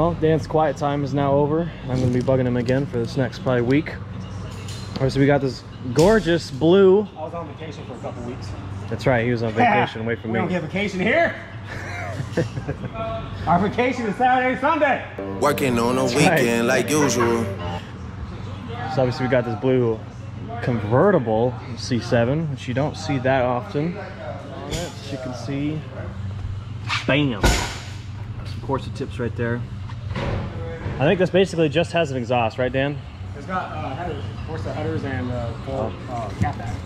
Well, Dan's quiet time is now over. I'm gonna be bugging him again for this next probably week. All right, so we got this gorgeous blue. I was on vacation for a couple weeks. That's right, he was on vacation away from we me. don't get vacation here. Our vacation is Saturday and Sunday. Working on a right. weekend like usual. So obviously we got this blue convertible C7, which you don't see that often. As you can see, bam, some Corsa tips right there. I think this basically just has an exhaust, right, Dan? It's got uh, headers, the headers and uh, full uh, cat back.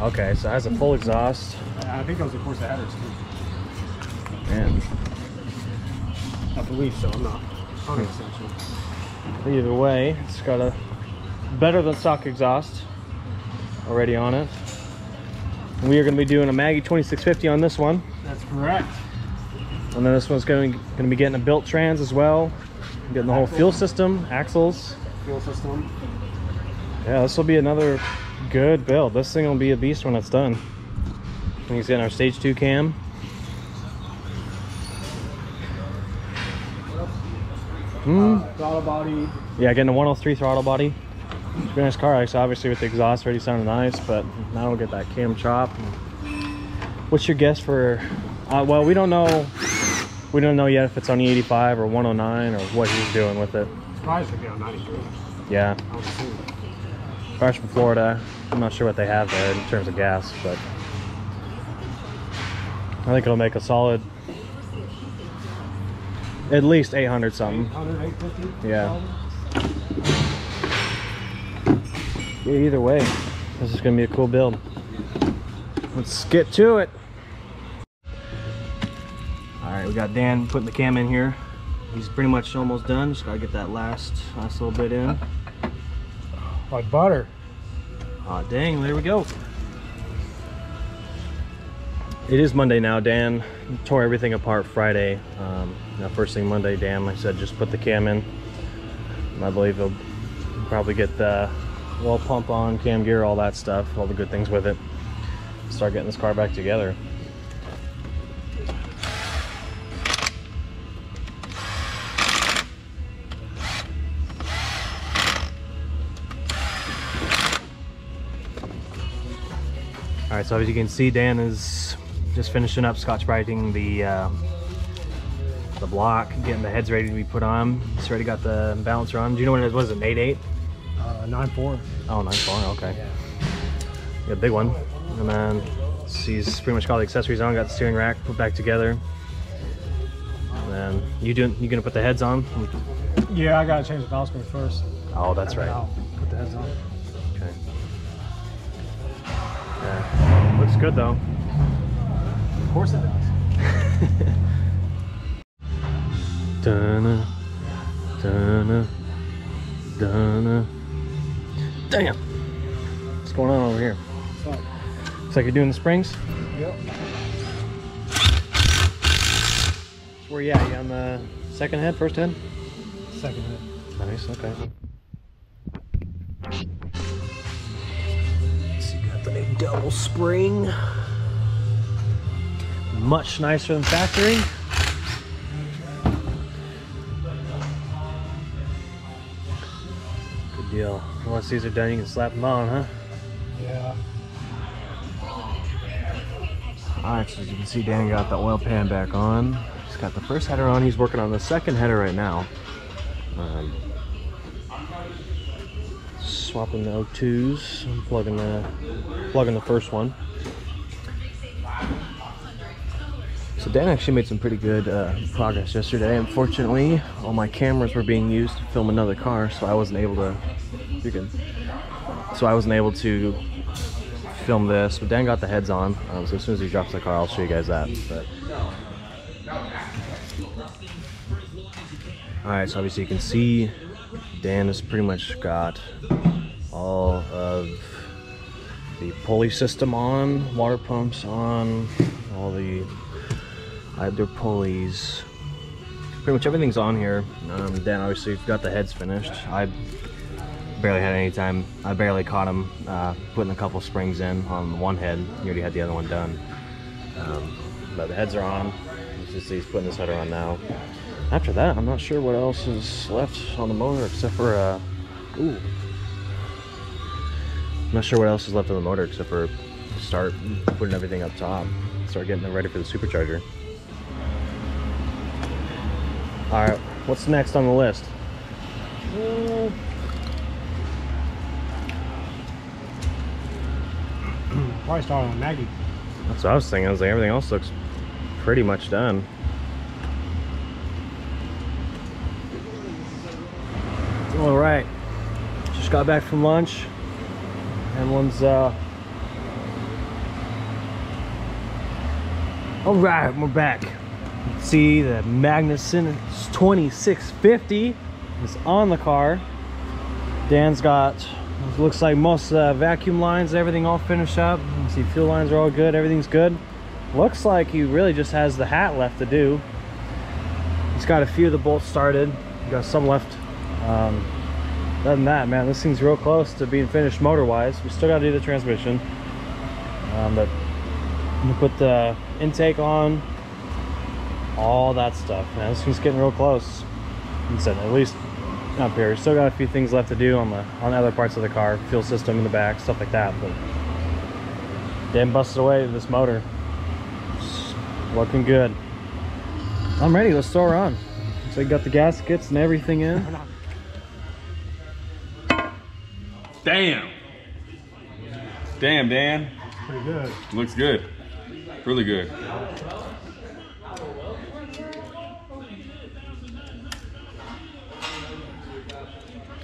Okay, so it has a full exhaust. And I think those are, of course, the headers too. And I believe so. I'm not 100 percent sure. either way, it's got a better than stock exhaust already on it. We are going to be doing a Maggie 2650 on this one. That's correct. And then this one's going going to be getting a built trans as well. Getting the whole fuel system, axles. Fuel system. Yeah, this will be another good build. This thing will be a beast when it's done. And he's getting our stage two cam. Hmm. Uh, throttle body. Yeah, getting a 103 throttle body. It's a nice car, actually. Obviously, with the exhaust already sounding nice, but now we'll get that cam chop. What's your guess for? Uh, well, we don't know. We don't know yet if it's on the 85 or 109 or what he's doing with it. Probably should be on 93. Yeah, I would assume. cars from Florida. I'm not sure what they have there in terms of gas, but I think it'll make a solid at least 800 something. 800, 850. Yeah. Yeah, either way, this is gonna be a cool build. Let's get to it. Right, we got Dan putting the cam in here. He's pretty much almost done. Just gotta get that last, last little bit in. Like butter. Aw, dang, there we go. It is Monday now. Dan tore everything apart Friday. Um, now first thing Monday, Dan, like I said, just put the cam in. And I believe he'll probably get the well pump on, cam gear, all that stuff, all the good things with it. Start getting this car back together. Right, so as you can see, Dan is just finishing up scotch brighting the uh, the block, getting the heads ready to be put on. He's already got the balancer on. Do you know what it is? Was it an 8.8? Uh, 9.4. Oh, 9.4, okay. Yeah, big one. And then he's pretty much got all the accessories on, got the steering rack put back together. And then you doing you gonna put the heads on? Yeah, I gotta change the springs first. Oh, that's right. Put the heads on. Okay. Yeah. Looks good though. Of course it does. Dun dun dun Damn. What's going on over here? Looks like you're doing the springs. yep. Where you at? You on the second head, first head? Second head. Nice, okay. Double spring. Much nicer than factory. Good deal. Once these are done, you can slap them on, huh? Yeah. Alright, so as you can see, Dan got the oil pan back on. He's got the first header on. He's working on the second header right now. Um, swapping the O2s, and plugging the plugging the first one. So Dan actually made some pretty good uh, progress yesterday. Unfortunately, all my cameras were being used to film another car, so I wasn't able to. You can. So I wasn't able to film this, but Dan got the heads on. Um, so as soon as he drops the car, I'll show you guys that. But all right, so obviously you can see Dan has pretty much got all of the pulley system on, water pumps on, all the either pulleys. Pretty much everything's on here. Um, Dan obviously got the heads finished. I barely had any time. I barely caught him uh, putting a couple springs in on one head. He already had the other one done. Um, but the heads are on. It's just see he's putting this header on now. after that, I'm not sure what else is left on the motor except for, uh, ooh. I'm not sure what else is left on the motor except for start putting everything up top. Start getting it ready for the supercharger. All right, what's next on the list? Uh, Probably start on Maggie. That's what I was thinking. I was like, everything else looks pretty much done. All right, just got back from lunch. And one's uh. All right, we're back. See the Magnuson 2650 is on the car. Dan's got looks like most uh, vacuum lines, everything all finished up. See fuel lines are all good, everything's good. Looks like he really just has the hat left to do. He's got a few of the bolts started. Got some left. Um, other than that, man, this thing's real close to being finished motor-wise. We still got to do the transmission, um, but I'm gonna put the intake on, all that stuff. Man, this thing's getting real close. He said at least up here. We still got a few things left to do on the on the other parts of the car, fuel system in the back, stuff like that. But damn, busted away this motor. It's looking good. I'm ready. Let's throw her on. So you got the gaskets and everything in. Damn. Damn, Dan. Pretty good. Looks good. Really good.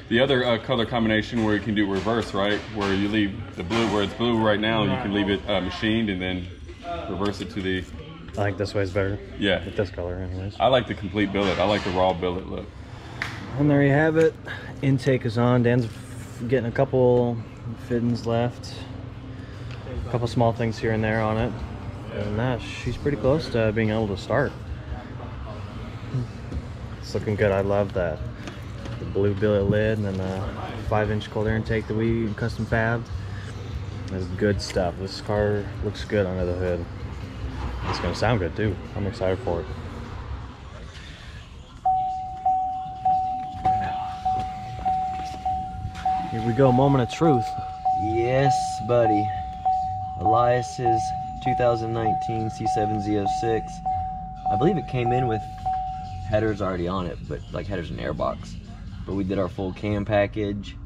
The other uh, color combination where you can do reverse, right? Where you leave the blue, where it's blue right now, you can leave it uh, machined and then reverse it to the, I think this way is better. yeah. With this color, anyways. I like the complete billet. I like the raw billet look. And there you have it. Intake is on. Dan's f- getting a couple fittings left. A couple small things here and there on it. And that, she's pretty close to being able to start. It's looking good. I love that. The blue billet lid and then the five inch cold air intake that we custom fabbed. That's good stuff. This car looks good under the hood. It's gonna sound good too. I'm excited for it. Here we go, moment of truth. Yes, buddy. Elias's 2019 C7Z06. I believe it came in with headers already on it, but like headers and airbox. But we did our full cam package,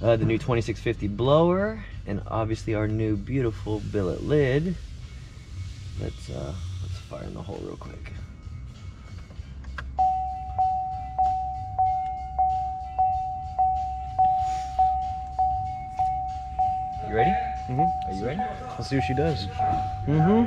uh, the new 2650 blower, and obviously our new beautiful billet lid. Let's uh, let's fire in the hole real quick. You ready? Mhm. Are you ready? Let's see what she does. Mm-hmm.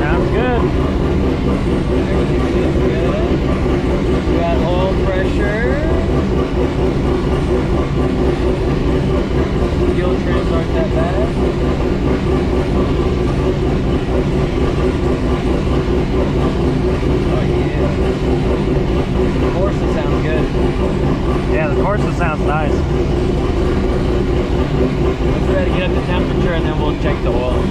Sounds good. We got oil pressure. Fuel trims aren't that bad. Oh yeah. The Corsa sounds good. Yeah, the Corsa sounds nice. Let's try to get up the temperature and then we'll check the oil.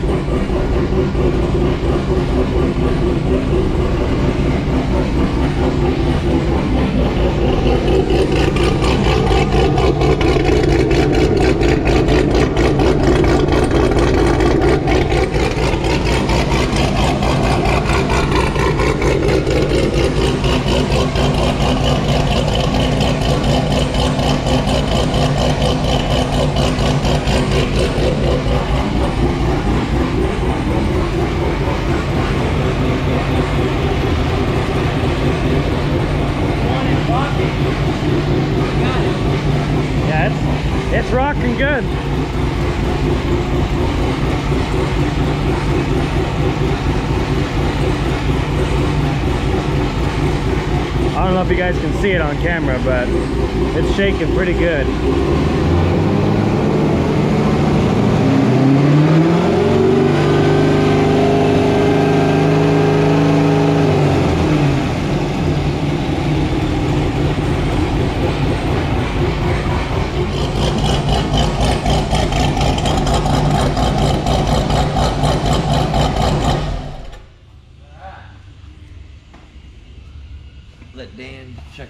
Yeah, it's it's rocking good. I don't know if you guys can see it on camera, but it's shaking pretty good.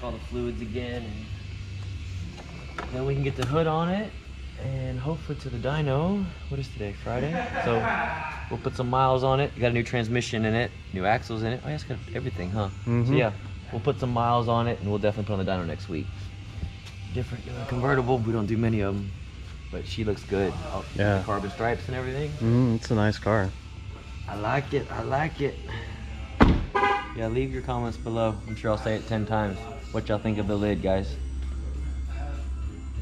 all the fluids again. And then we can get the hood on it and hopefully to the dyno. What is today? Friday? So we'll put some miles on it. Got a new transmission in it, new axles in it. Oh, yeah, it's got everything, huh? So Mhm. yeah, we'll put some miles on it and we'll definitely put on the dyno next week. Different uh, convertible. We don't do many of them, but she looks good. Yeah. Carbon stripes and everything. Mm, it's a nice car. I like it. I like it. Yeah, leave your comments below. I'm sure I'll say it 10 times. What y'all think of the lid, guys?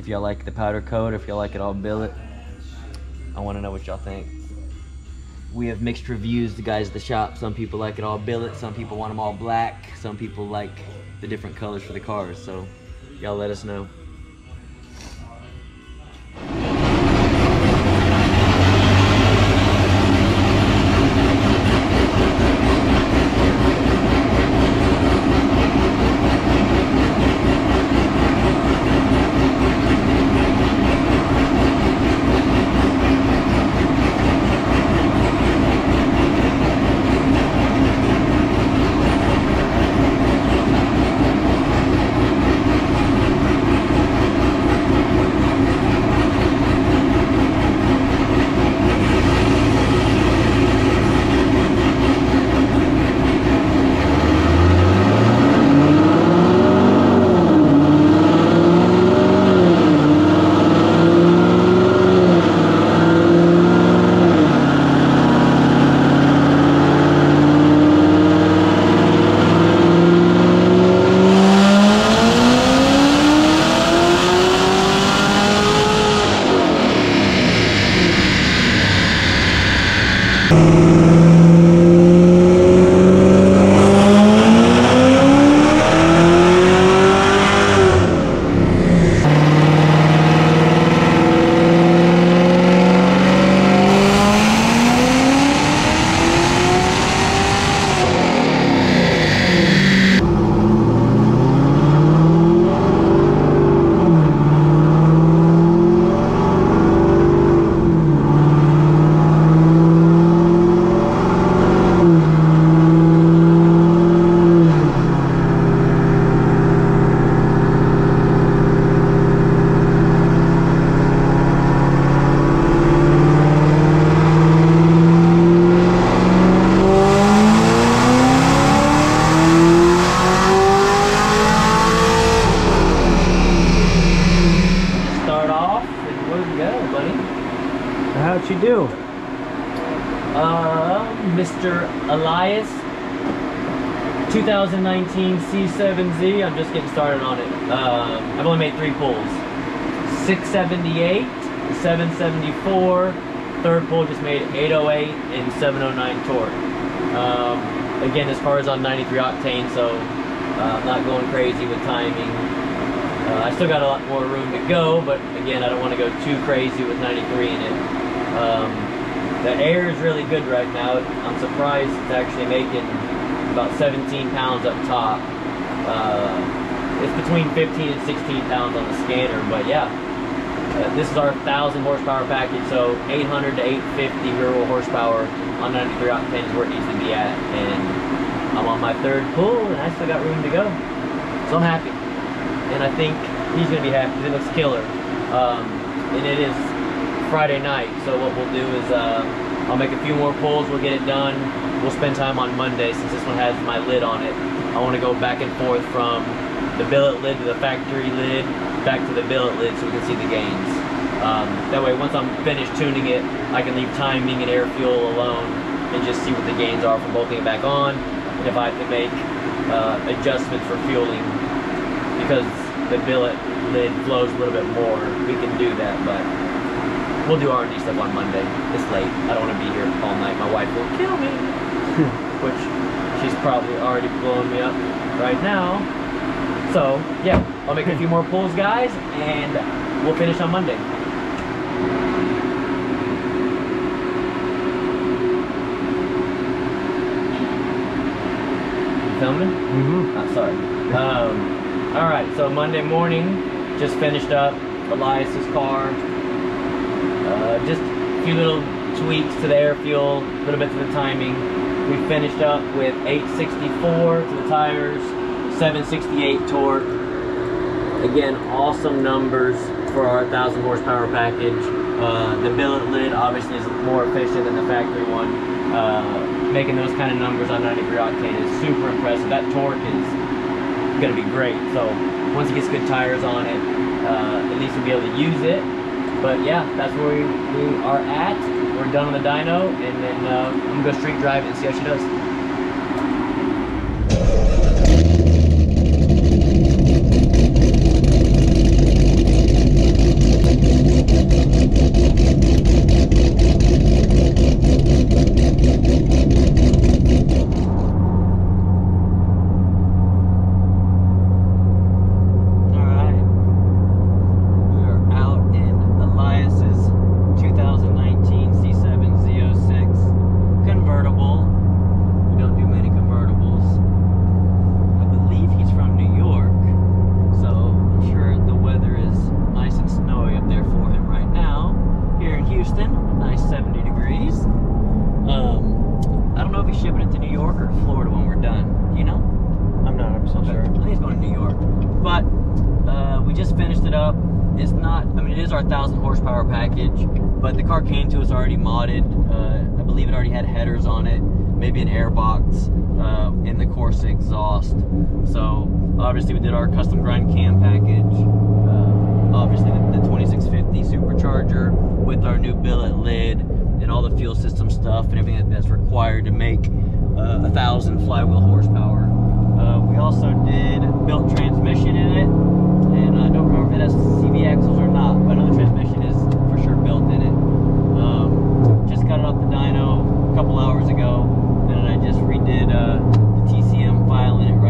If y'all like the powder coat, if y'all like it all billet, I want to know what y'all think. We have mixed reviews, the guys at the shop. Some people like it all billet, some people want them all black, some people like the different colors for the cars. So, y'all let us know. 2019 C7Z. I'm just getting started on it. Um, I've only made three pulls. 678, 774. Third pull just made 808 and 709 torque. Um, again, this car is on 93 octane, so uh, I'm not going crazy with timing. Uh, I still got a lot more room to go, but again, I don't want to go too crazy with 93 in it. Um, the air is really good right now. I'm surprised it's actually making about 17 pounds up top. Uh, it's between 15 and 16 pounds on the scanner, but yeah. Uh, this is our 1000 horsepower package, so 800 to 850 rear horsepower on 93 octane is where it needs to be at. And I'm on my third pull, and I still got room to go. So I'm happy and I think he's gonna be happy because it looks killer. Um, and it is Friday night, so what we'll do is uh, I'll make a few more pulls, we'll get it done. We'll spend time on Monday since this one has my lid on it. I want to go back and forth from the billet lid to the factory lid, back to the billet lid so we can see the gains. Um, that way, once I'm finished tuning it, I can leave timing and air fuel alone and just see what the gains are from bolting it back on. And if I have to make uh, adjustments for fueling because the billet lid flows a little bit more, we can do that, but we'll do R&D stuff on Monday. It's late. I don't want to be here all night. My wife will kill me, which she's probably already blowing me up right now. So, yeah, I'll make a few more pulls, guys, and we'll finish on Monday. Filming? Mm-hmm. I'm sorry. Um, all right, so Monday morning, just finished up Elias's car. Uh, just a few little tweaks to the air fuel, a little bit to the timing. We finished up with 864 to the tires, 768 torque. Again, awesome numbers for our 1000 horsepower package. Uh, the billet lid obviously is more efficient than the factory one. Uh, making those kind of numbers on 93 octane is super impressive. That torque is going to be great. So once it gets good tires on it, uh, at least we'll be able to use it. But yeah, that's where we, we are at. We're done on the dyno, and then uh, I'm gonna go street drive and see how she does. All right. We are out in Elias's 2019 C7 Z06 convertible. We don't do many convertibles. I believe he's from New York, so I'm sure the weather is nice and snowy up there for him right now. Here in Houston, nice 70 degrees. Um, I don't know if he's shipping it to New York or Florida when we're done. You know? I'm not 100% Okay. sure. I think he's going to New York. But uh, we just finished it up. It's not, I mean, it is our 1,000 horsepower package, but the car came to us already modded. Uh, I believe it already had headers on it, maybe an airbox uh, in the Corsa exhaust. So obviously we did our custom grind cam package. Uh, obviously the, the 2650 supercharger with our new billet lid and all the fuel system stuff and everything that's required to make uh, a thousand flywheel horsepower. Uh, we also did built transmission in it, I don't remember if it has CV axles or not, but I know the transmission is for sure built in it. Um, just got it off the dyno a couple hours ago, and I just redid uh, the TCM file in it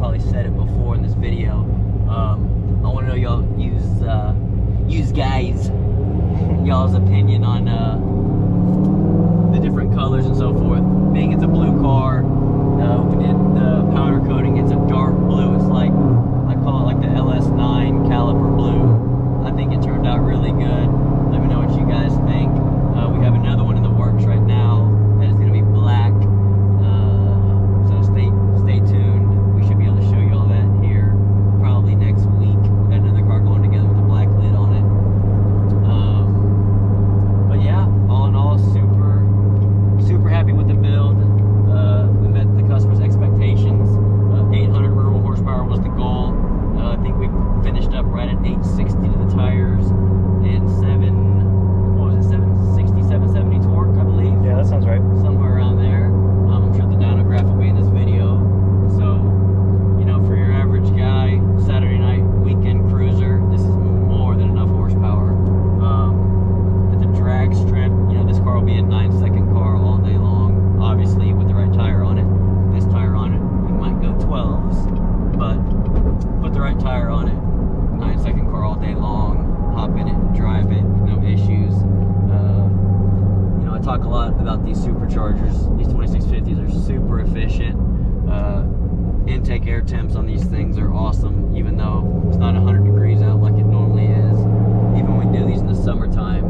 probably said it before in this video. Um, I want to know y'all use uh, use guys y'all's opinion on uh, the different colors and so forth. Being it's a blue car, uh, we did the powder coating. It's a dark blue. It's like I call it like the LS9 caliper blue. I think it turned out really good. Let me know what you guys think. Uh, we have another one 650s are super efficient. Uh, intake air temps on these things are awesome, even though it's not 100 degrees out like it normally is. Even when we do these in the summertime,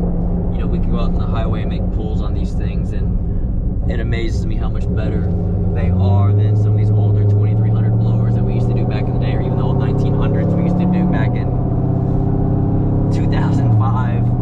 you know, we can go out on the highway and make pulls on these things, and it amazes me how much better they are than some of these older 2300 blowers that we used to do back in the day, or even the old 1900s we used to do back in 2005.